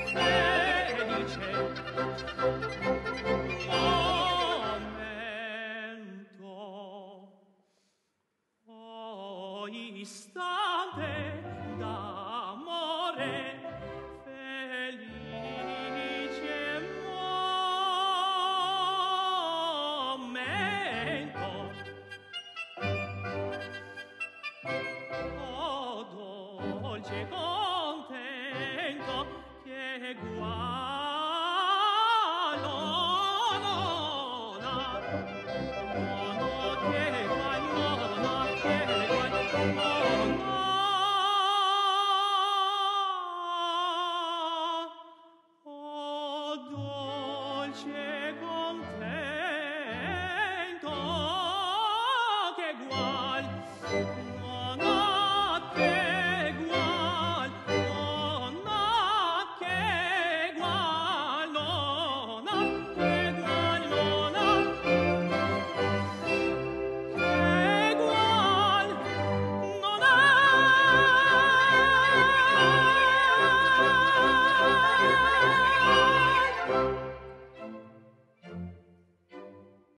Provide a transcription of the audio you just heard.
e conduce o istante d'amore felice mu o dolceconte nco guarda.